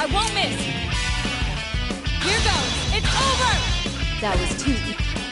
I won't miss. Here goes. It's over. That was too easy.